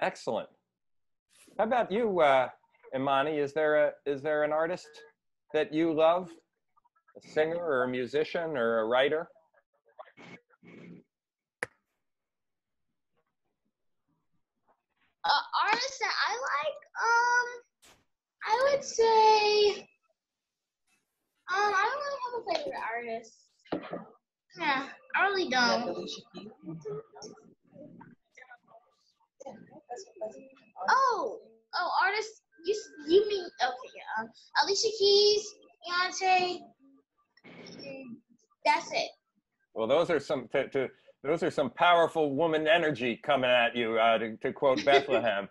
Excellent. How about you, uh, Imani? Is there a is there an artist that you love, a singer or a musician or a writer? Uh, artists that I like, um, I would say, um, I don't really have a favorite artist. Yeah, I really don't. Oh, oh, artists. You you mean okay? Um, Alicia Keys, Beyonce. That's it. Well, those are some to, to, those are some powerful woman energy coming at you. Uh, to, to quote Bethlehem.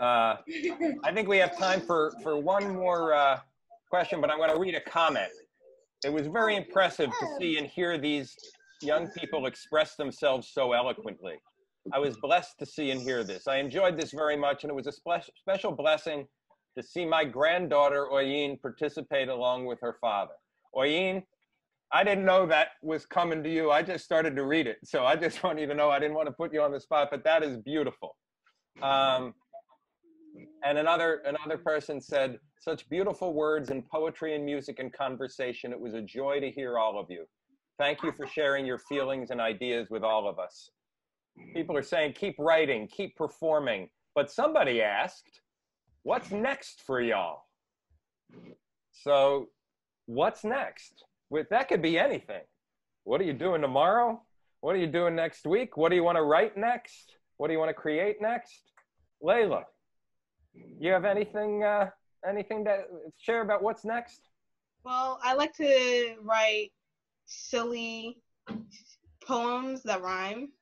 Uh, I think we have time for for one more uh, question, but I'm going to read a comment. It was very impressive to see and hear these young people express themselves so eloquently. I was blessed to see and hear this. I enjoyed this very much, and it was a spe- special blessing to see my granddaughter Oyin participate along with her father. Oyin, I didn't know that was coming to you. I just started to read it, so I just want you to know I didn't want to put you on the spot, but that is beautiful. Um, and another another person said, "Such beautiful words and poetry and music and conversation. It was a joy to hear all of you. Thank you for sharing your feelings and ideas with all of us." People are saying, "Keep writing, keep performing." But somebody asked, "What's next for y'all?" So, what's next? With that could be anything. What are you doing tomorrow? What are you doing next week? What do you want to write next? What do you want to create next? Laila, you have anything uh, anything to share about what's next? Well, I like to write silly poems that rhyme.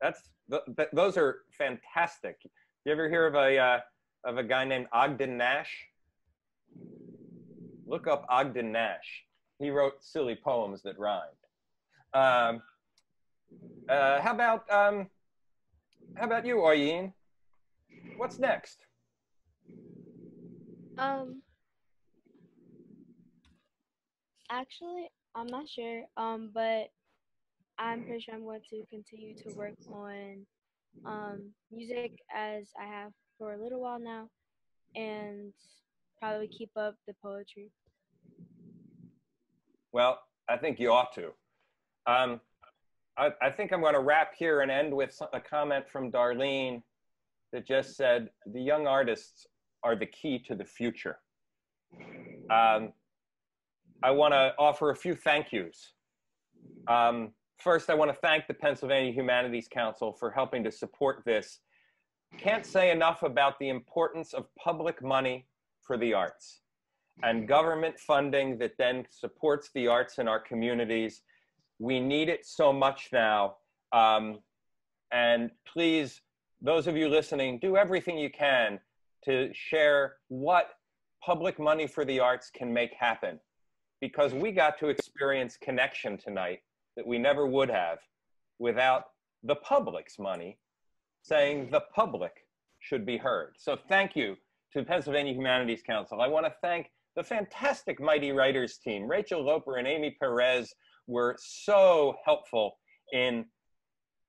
That's th- th- those are fantastic. You ever hear of a uh, of a guy named Ogden Nash? Look up Ogden Nash. He wrote silly poems that rhymed. Um, uh, how about um, how about you, Oyin? What's next? Um, Actually, I'm not sure. Um, but I'm pretty sure I'm going to continue to work on um music as I have for a little while now, and probably keep up the poetry. Well, I think you ought to. Um, I, I think I'm going to wrap here and end with a comment from Darlene that just said the young artists are the key to the future. Um, I want to offer a few thank yous. Um, first, I want to thank the Pennsylvania Humanities Council for helping to support this. Can't say enough about the importance of public money for the arts and government funding that then supports the arts in our communities. We need it so much now. Um, and please, those of you listening, do everything you can to share what public money for the arts can make happen. Because we got to experience connection tonight that we never would have without the public's money saying the public should be heard. So thank you to the Pennsylvania Humanities Council. I want to thank the fantastic Mighty Writers team. Rachel Loper and Amy Perez were so helpful in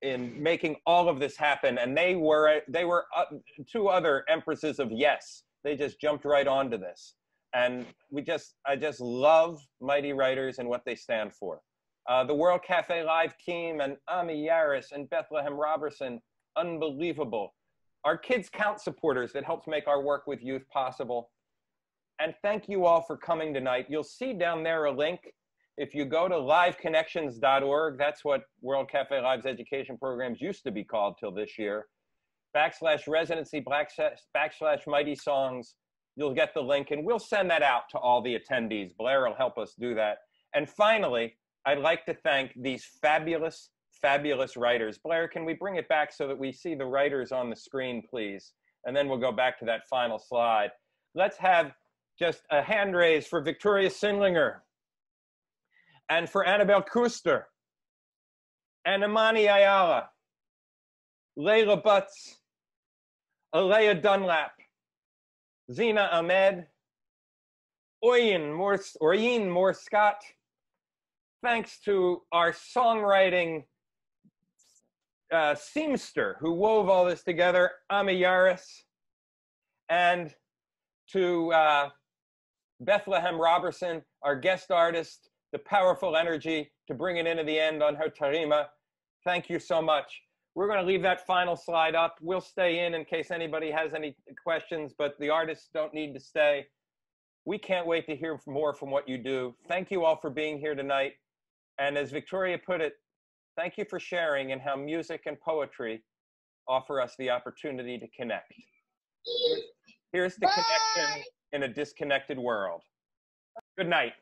in making all of this happen and they were they were uh, two other empresses of yes. They just jumped right onto this. And we just i just love mighty writers and what they stand for. Uh, the world cafe live team and Ami Yares and bethlehem robertson unbelievable. Our kids count supporters. That helps make our work with youth possible and thank you all for coming tonight you'll see down there a link if you go to liveconnections.org, that's what World Cafe Live's education programs used to be called till this year, backslash residency backslash, backslash mighty songs, you'll get the link and we'll send that out to all the attendees. Blair will help us do that. And finally, I'd like to thank these fabulous, fabulous writers. Blair, can we bring it back so that we see the writers on the screen, please? And then we'll go back to that final slide. Let's have just a hand raise for Victoria Sindlinger and for Annabelle Kuster, and Imani Ayala, Laila Butts, Alayah Dunlap, Zina Ahmed, Oyin Morse, Oyin Moore Scott. Thanks to our songwriting uh, seamster who wove all this together, Ami Yares, and to uh, Bethlehem Robertson, our guest artist, the powerful energy to bring it into the end on her tarima. Thank you so much. We're going to leave that final slide up. We'll stay in in case anybody has any questions, but the artists don't need to stay. We can't wait to hear more from what you do. Thank you all for being here tonight. And as Victoria put it, thank you for sharing and how music and poetry offer us the opportunity to connect. Here's the connection in a disconnected world. Good night.